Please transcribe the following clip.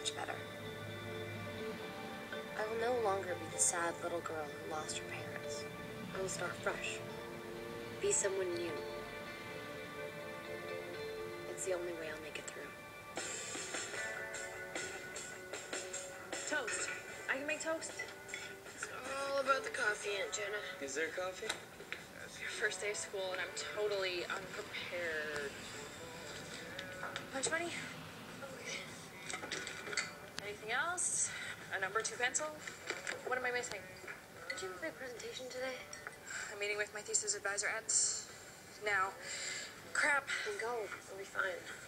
much better. I will no longer be the sad little girl who lost her parents. I will start fresh. Be someone new. It's the only way I'll make it through. Toast. I can make toast. It's all about the coffee, Aunt Jenna. Is there coffee? It's your first day of school, and I'm totally unprepared. Lunch money? Number two pencil? What am I missing? Did you have a big presentation today? I'm meeting with my thesis advisor at now. Crap. Then go. We'll be fine.